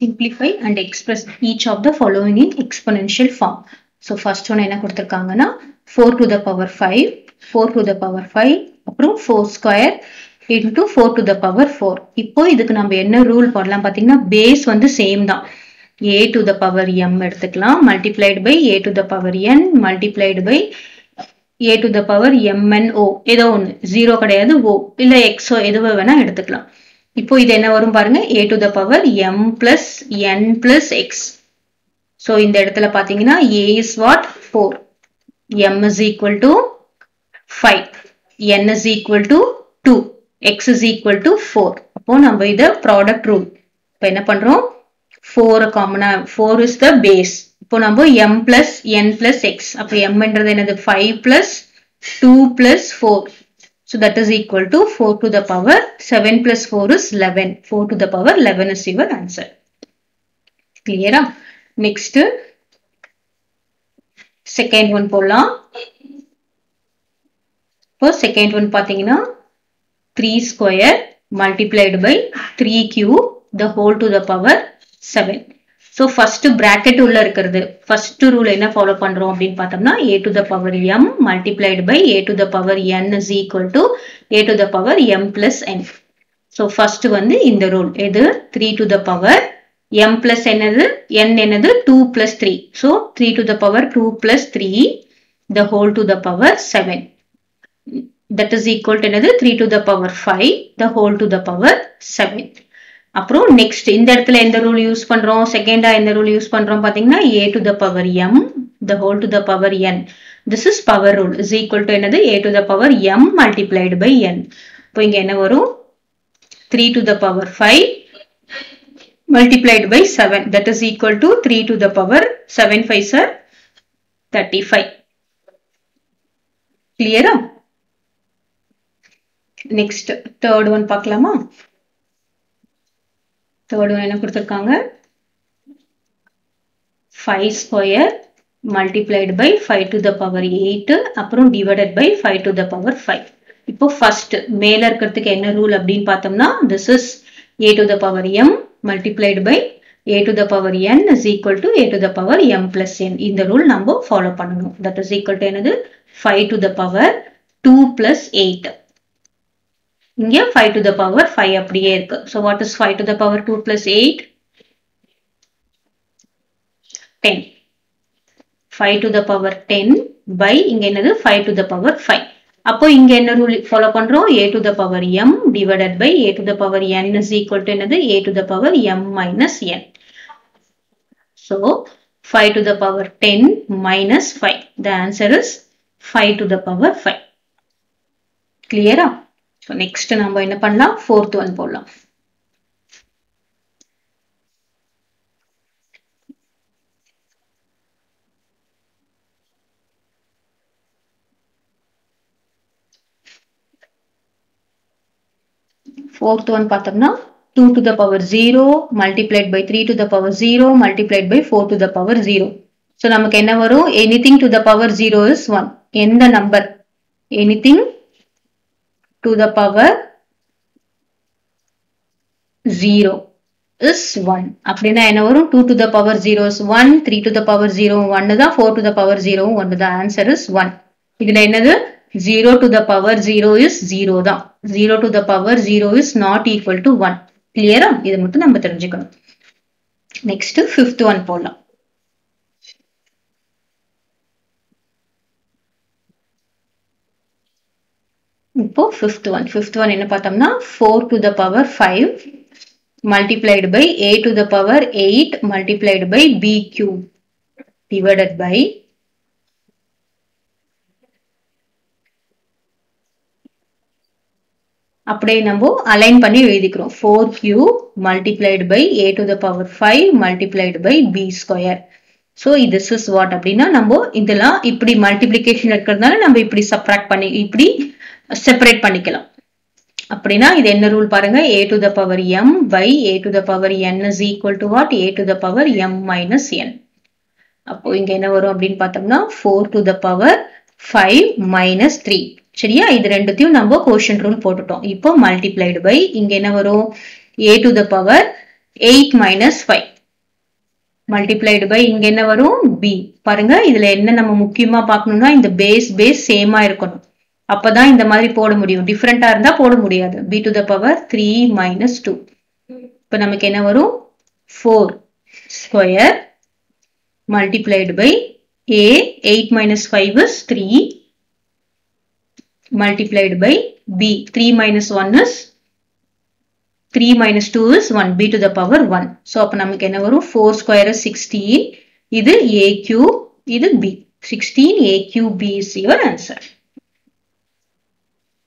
simplify and express each of the following in exponential form. So first one என்ன கொடுத்திருக்காங்கன்னா 4 to the power 5, 4 to the power 5, அப்புறம் 4 square into 4 to the power 4. இப்போ இதுக்கு நம்ம என்ன rule போடலாம் பார்த்தீங்கன்னா base வந்து சேம் தான் a to the power m எடுத்துக்கலாம் multiplied by a to the power n multiplied by a to the power mn o ஏதோ ஒன்று ஜீரோ கிடையாது o இல்ல எக்ஸோ எதுவோ வேணா எடுத்துக்கலாம் இப்போ இது என்ன வரும் பாருங்க a to the power m plus n plus x so இந்த இடத்துல பாத்தீங்கன்னா a is what 4 m is equal to 5 n is equal to 2 x is equal to 4 அப்போ நம்ம இத ப்ராடக்ட் ரூல் இப்போ என்ன பண்றோம் 4 காமனா 4 is the base இப்போ நம்ம m plus n plus x அப்போ m என்றது என்னது 5 plus 2 plus 4 So that is equal to 4 to the power 7 plus 4 is 11. 4 to the power 11 is your answer. Clear? Next, second one போலாம். இப்போ second one பார்த்தீங்கன்னா 3 square multiplied by 3 cube the whole to the power 7. So first bracket உள்ள இருக்கிறது. First rule என்ன follow பண்றோம் அப்படின்னு பார்த்தோம்னா A to the power M multiplied by A to the power N is equal to A to the power M plus N so first வந்து இந்த rule எது? Three to the power M plus என்னது? என் என்னது? Two plus three so three to the power two plus three the whole to the power seven that is equal to என்னது? Three to the power five the whole to the power seven அப்புறம் next இந்த இடத்துல எந்த rule use பண்றோம்? செகண்டா எந்த rule use பண்றோம் பாத்தீங்கன்னா A to the power M the whole to the power N this is power rule is equal to என்னது? A to the power M multiplied by N இப்போ இங்க என்ன வரும்? Three to the power five multiplied by seven that is equal to three to the power seven five sir thirty five கிளியரா next third one பார்க்கலாமா? Third one என்ன கொடுத்துருக்காங்க. Five square multiplied by five to the power eight அப்புறம் divided by five to the power five இப்போ first மேல இருக்கிறதுக்கு என்ன rule அப்படின்னு பார்த்தோம்னா this is A to the power M multiplied by A to the power N is equal to A to the power M plus N இந்த rule நம்ம follow பண்ணணும். That is equal to என்னது? Five to the power two plus eight இங்க 5 to the power 5 அப்படியே இருக்கு so what is 5 to the power 2 plus 8 10 5 to the power 10 by இங்க என்னது 5 to the power 5 அப்போ இங்க என்ன ரூல் ஃபாலோ பண்றோம் a to the power m divided by a to the power n is equal to என்னது a to the power m minus n so 5 to the power 10 minus 5 the answer is 5 to the power 5 clear ஆ so next நம்ம என்ன பண்ணலாம்? Fourth one போடலாம். Fourth one பார்த்தோம்னா two to the power zero multiplied by three to the power zero multiplied by four to the power zero so நமக்கு என்ன வரும்? Anything to to the power zero is one எந்த number any to the power 0 is 1 அப்படின்னா என்ன வரும் 2 to the power 0 is 1 3 to the power 0 1 தான் 4 to the power 0 1 தான் answer is 1 இதுல என்னது 0 to the power 0 is 0 தான் 0 to the power 0 is not equal to 1 கிளியரா இது மட்டும் நம்ம தெரிஞ்சுக்கணும் நெக்ஸ்ட் ஃபிஃப்த் ஒன் போடலாம் இப்போ ஃபிஃப்த் ஒன் ஃபிஃப்த் ஒன் என்ன பார்த்தோம்னா four to the power five multiplied by A to the power eight multiplied by B cube divided by அப்படியே நம்ம அலைன் பண்ணி எழுதிக்கிறோம். Four cube multiplied by A to the power five multiplied by B square so this is what அப்படின்னா நம்ம இதெல்லாம் இப்படி multiplication இருக்கிறதுனால நம்ம இப்படி சப்ராக்ட் பண்ணி இப்படி செப்பரேட் பண்ணிக்கலாம். அப்படின்னா இது என்ன ரூல் பாருங்க? A to the power M by A to the power N is equal to what A to the power M minus N அப்போ இங்க என்ன வரும் அப்படின்னு பார்த்தோம்னா four to the power five minus three சரியா? இது ரெண்டுத்தையும் நம்ம கோஷன் ரூல் போட்டுட்டோம். இப்போ மல்டிப்ளைடு பை இங்க என்ன வரும்? A to the power eight minus five multiplied by இங்க என்ன வரும்? பி பாருங்க இதுல என்ன நம்ம முக்கியமா பார்க்கணும்னா இந்த பேஸ் பேஸ் சேமா இருக்கணும். அப்பதான் இந்த மாதிரி போட முடியும். டிஃப்ரெண்டா இருந்தா போட முடியாது. B to the power three minus two இப்ப நமக்கு என்ன வரும்? Four square multiplied by A eight minus five is three multiplied by B three minus one is three minus two is one B to the power one so அப்போ நமக்கு என்ன வரும்? Four square is sixteen இது ஏ Q இது B sixteen A cube B is your answer